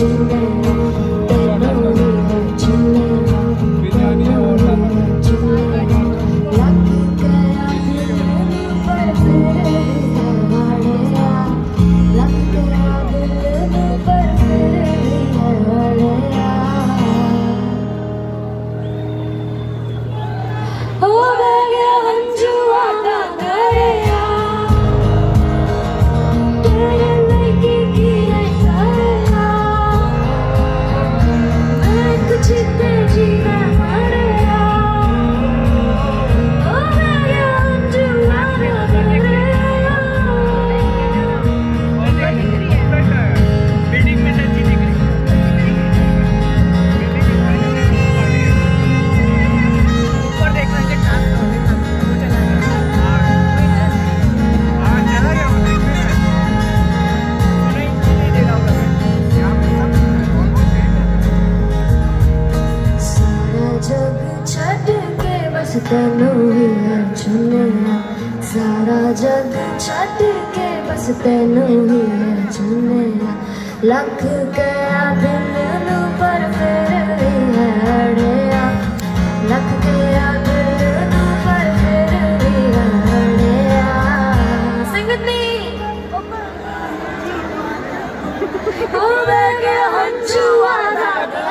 you. ਅੱਜ ਤੈਨੂੰ ਹੀ ਮੈਂ ਚੁਣਿਆ ਸਾਰਾ ਜਗ ਛੱਡ ਕੇ ਬਸ ਤੈਨੂੰ ਹੀ ਮੈਂ ਚੁਣਿਆ ਲੱਖ ਗਿਆ ਦਿਲ ਨੂੰ ਪਰ ਫਿਰ ਵੀ ਹੜਿਆ ਲੱਖ ਗਿਆ ਦਿਲ ਨੂੰ ਪਰ ਫਿਰ ਵੀ ਹੜਿਆ ਸੰਗਤੀ ਉਹ ਬੈ ਗਿਆ ਹੰਝੂਆਂ ਦਾ